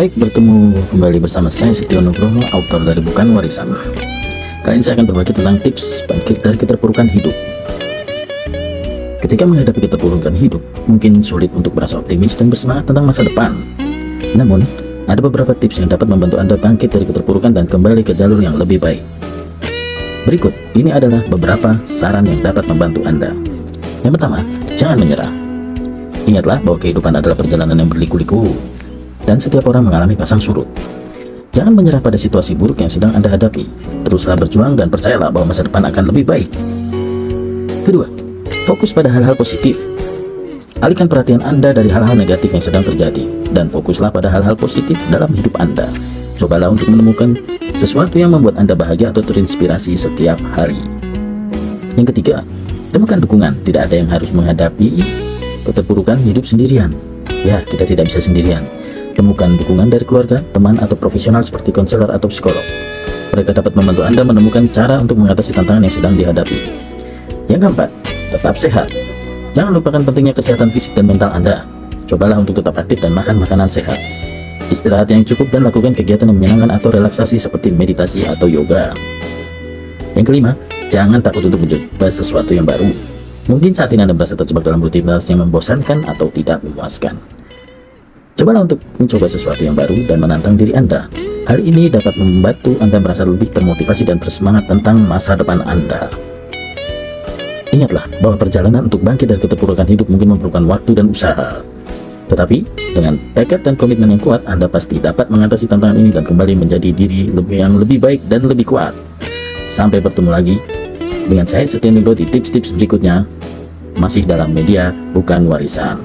Baik, bertemu kembali bersama saya Setio Nugroho, autor dari Bukan Warisan. Kali ini saya akan berbagi tentang tips bangkit dari keterpurukan hidup. Ketika menghadapi keterpurukan hidup, mungkin sulit untuk merasa optimis dan bersemangat tentang masa depan. Namun, ada beberapa tips yang dapat membantu Anda bangkit dari keterpurukan dan kembali ke jalur yang lebih baik. Berikut, ini adalah beberapa saran yang dapat membantu Anda. Yang pertama, jangan menyerah. Ingatlah bahwa kehidupan adalah perjalanan yang berliku-liku, dan setiap orang mengalami pasang surut. Jangan menyerah pada situasi buruk yang sedang Anda hadapi. Teruslah berjuang dan percayalah bahwa masa depan akan lebih baik. Kedua, fokus pada hal-hal positif. Alihkan perhatian Anda dari hal-hal negatif yang sedang terjadi dan fokuslah pada hal-hal positif dalam hidup Anda. Cobalah untuk menemukan sesuatu yang membuat Anda bahagia atau terinspirasi setiap hari. Yang ketiga, temukan dukungan. Tidak ada yang harus menghadapi keterpurukan hidup sendirian. Ya, kita tidak bisa sendirian Temukan dukungan dari keluarga, teman, atau profesional seperti konselor atau psikolog. Mereka dapat membantu Anda menemukan cara untuk mengatasi tantangan yang sedang dihadapi. Yang keempat, tetap sehat. Jangan lupakan pentingnya kesehatan fisik dan mental Anda. Cobalah untuk tetap aktif dan makan makanan sehat. Istirahat yang cukup dan lakukan kegiatan yang menyenangkan atau relaksasi seperti meditasi atau yoga. Yang kelima, jangan takut untuk mencoba sesuatu yang baru. Mungkin saat ini Anda merasa terjebak dalam rutinitas yang membosankan atau tidak memuaskan. Cobalah untuk mencoba sesuatu yang baru dan menantang diri Anda. Hal ini dapat membantu Anda merasa lebih termotivasi dan bersemangat tentang masa depan Anda. Ingatlah bahwa perjalanan untuk bangkit dari keterpurukan hidup mungkin memerlukan waktu dan usaha. Tetapi, dengan tekad dan komitmen yang kuat, Anda pasti dapat mengatasi tantangan ini dan kembali menjadi diri yang lebih baik dan lebih kuat. Sampai bertemu lagi dengan saya Setia Nugro di tips-tips berikutnya, masih dalam media bukan warisan.